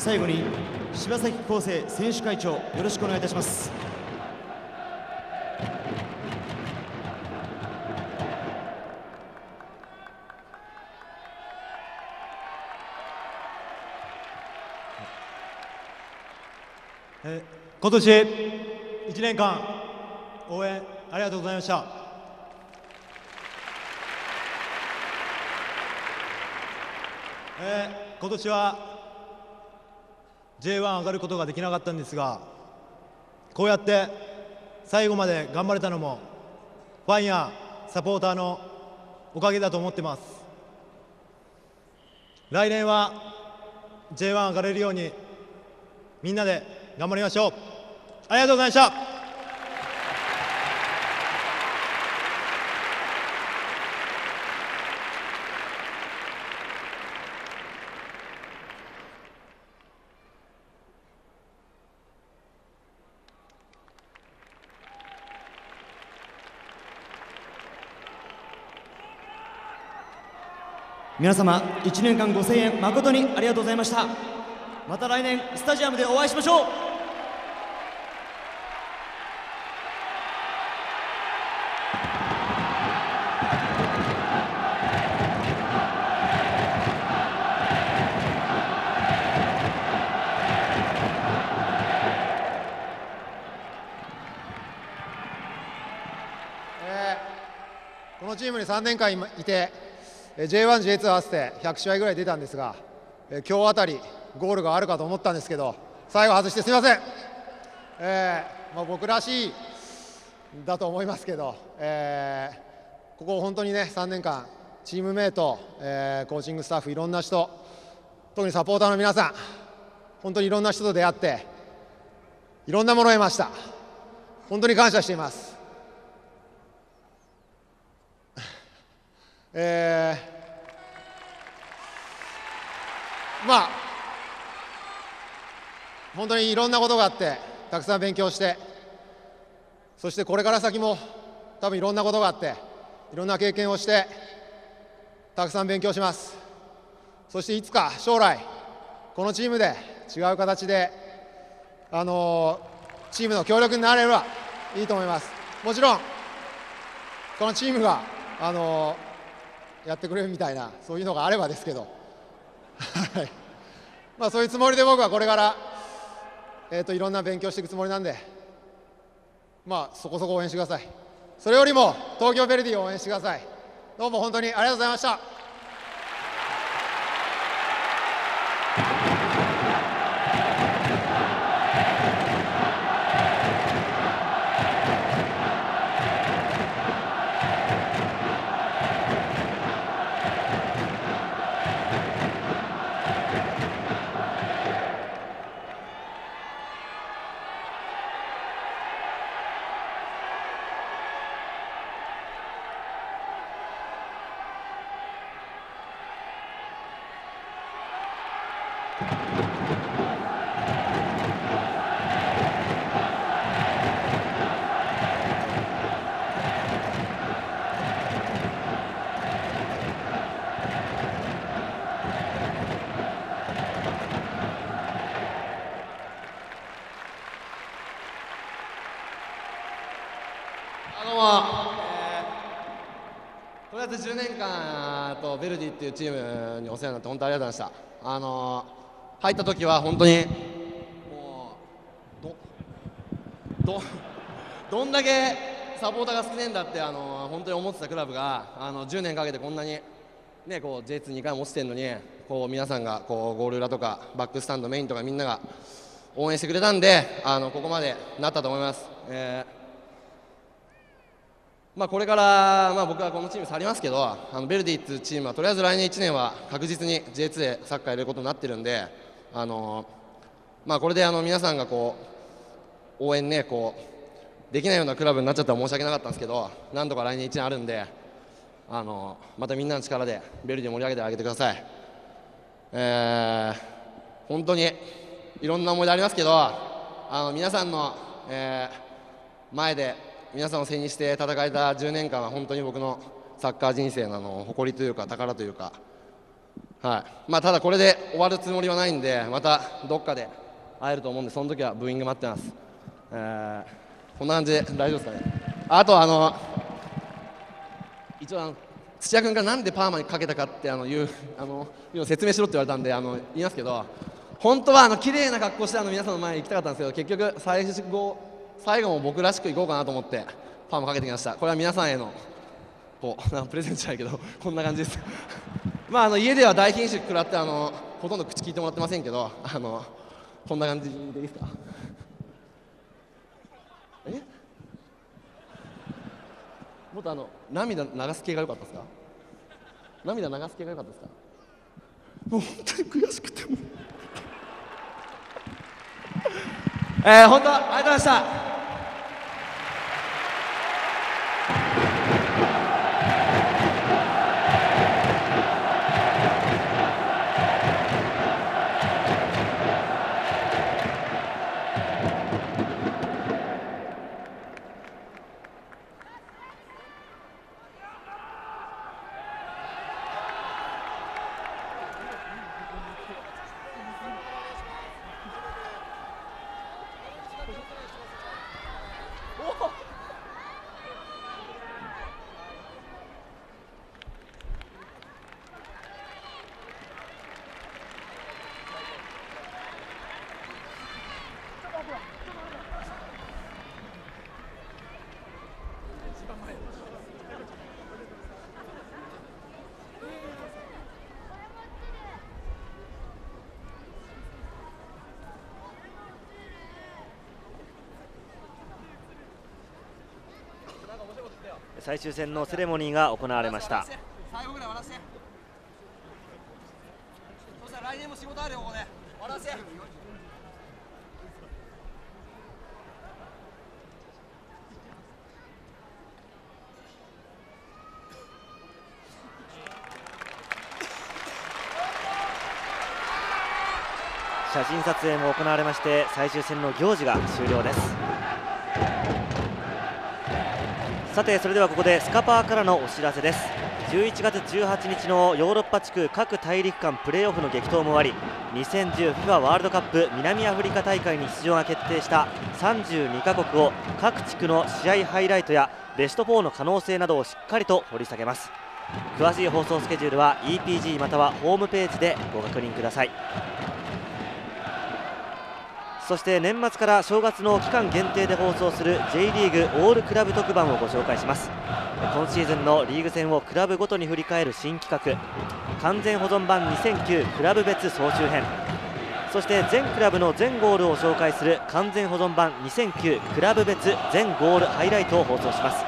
最後に柴崎康生選手会長よろしくお願いいたします。え今年1年間応援ありがとうございました。えー今年は J1 上がることができなかったんですがこうやって最後まで頑張れたのもファンやサポーターのおかげだと思ってます。来年は J1 上がれるようにみんなで頑張りましょう。ありがとうございました。皆様1年間ご声援誠にありがとうございました。また来年スタジアムでお会いしましょう。えこのチームに3年間いて J1、J2 合わせて100試合ぐらい出たんですが、え今日あたりゴールがあるかと思ったんですけど最後外してすみません、えーまあ、僕らしいだと思いますけど、えーここ本当にね3年間チームメート、えーコーチングスタッフいろんな人特にサポーターの皆さん本当にいろんな人と出会っていろんなものを得ました。本当に感謝しています。えーまあ本当にいろんなことがあってたくさん勉強してそしてこれから先も多分いろんなことがあっていろんな経験をしてたくさん勉強します。そしていつか将来このチームで違う形であのーチームの協力になれればいいと思います。もちろんこのチームがあのーやってくれるみたいなそういうのがあればですけど、まあ、そういうつもりで僕はこれから、えー、といろんな勉強していくつもりなんで、まあ、そこそこ応援してください。それよりも東京ヴェルディを応援してください。どうも本当にありがとうございました。どうも、えー、とりあえず10年間とベルディっていうチームにお世話になって本当ありがとうございました。あのー入った時は本当にもうどどどんだけサポーターが少ねえんだってあの本当に思ってたクラブがあの10年かけてこんなにねこう J22 回も落ちてるのにこう皆さんがこうゴール裏とかバックスタンドメインとかみんなが応援してくれたんであのここまでなったと思います。えーまあ、これから、まあ、僕はこのチーム去りますけどあのベルディっていうチームはとりあえず来年1年は確実に J2 でサッカーやれることになってるんで、あのまあ、これであの皆さんがこう応援ねこうできないようなクラブになっちゃったら申し訳なかったんですけどなんとか来年1年あるんで、あのまたみんなの力でベルディ盛り上げてあげてください。えー本当にいろんな思い出ありますけどあの皆さんの、えー前で皆さんを背にして戦えた10年間は本当に僕のサッカー人生のの誇りというか宝というかはい。まあ、ただこれで終わるつもりはないんでまたどっかで会えると思うんでその時はブーイング待ってます、えー、こんな感じで大丈夫ですかね。あとあの一応あの土屋君がなんでパーマにかけたかってあのいうあのいうの説明しろって言われたんであの言いますけど本当はあの綺麗な格好してあの皆さんの前に行きたかったんですけど結局最後最後も僕らしく行こうかなと思ってパーマかけてきました。これは皆さんへのこうなんかプレゼントじゃないけどこんな感じです。まああの家では大品種食らってあのほとんど口聞いてもらってませんけどあのこんな感じでいいですか？え？もっとあの涙流す系が良かったですか？涙流す系が良かったですか？もう本当に悔しくても。えー、本当ありがとうございました最終戦のセレモニーが行われました。最後ぐらい笑せそしたら来年も仕事あるよここで笑せ写真撮影も行われまして最終戦の行事が終了です。さてそれではここでスカパーからのお知らせです。11月18日のヨーロッパ地区各大陸間プレーオフの激闘も終わり 2010FIFA ワールドカップ南アフリカ大会に出場が決定した32カ国を各地区の試合ハイライトやベスト4の可能性などをしっかりと掘り下げます。詳しい放送スケジュールは EPG またはホームページでご確認ください。そして年末から正月の期間限定で放送する J リーグオールクラブ特番をご紹介します。今シーズンのリーグ戦をクラブごとに振り返る新企画。完全保存版2009クラブ別総集編。そして全クラブの全ゴールを紹介する完全保存版2009クラブ別全ゴールハイライトを放送します。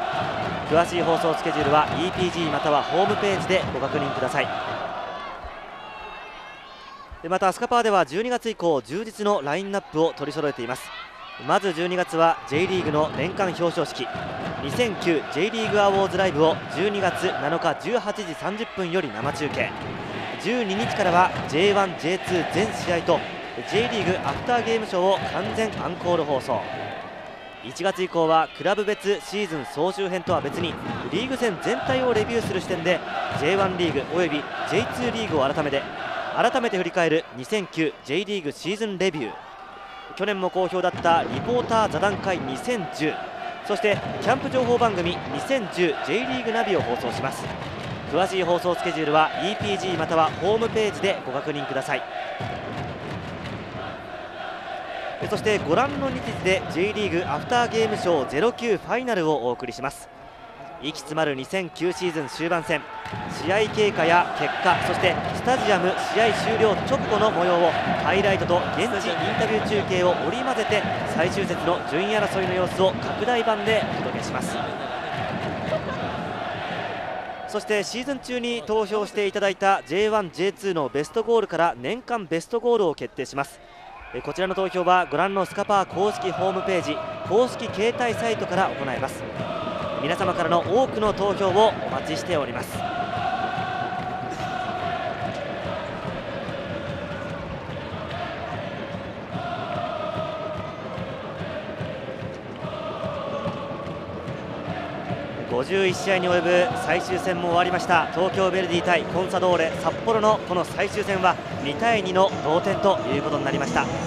詳しい放送スケジュールは EPG またはホームページでご確認ください。またアスカパーでは12月以降充実のラインナップを取り揃えています。まず12月は J リーグの年間表彰式。2009J リーグアウォーズライブを12月7日18時30分より生中継。12日からは J1、J2 全試合と J リーグアフターゲームショーを完全アンコール放送。1月以降はクラブ別シーズン総集編とは別にリーグ戦全体をレビューする視点で J1 リーグおよび J2 リーグを改めて改めて振り返る 2009J リーグシーズンレビュー。去年も好評だったリポーター座談会2010そしてキャンプ情報番組 2010J リーグナビを放送します。詳しい放送スケジュールは EPG またはホームページでご確認ください。そしてご覧の日時で J リーグアフターゲームショー09ファイナルをお送りします。息詰まる2009シーズン終盤戦。試合経過や結果そしてスタジアム試合終了直後の模様をハイライトと現地インタビュー中継を織り交ぜて最終節の順位争いの様子を拡大版でお届けします。そしてシーズン中に投票していただいた J1、J2 のベストゴールから年間ベストゴールを決定します。こちらの投票はご覧のスカパー公式ホームページ公式携帯サイトから行います。皆様からの多くの投票をお待ちしております。51試合に及ぶ最終戦も終わりました。東京ヴェルディ対コンサドーレ札幌のこの最終戦は2対2の同点ということになりました。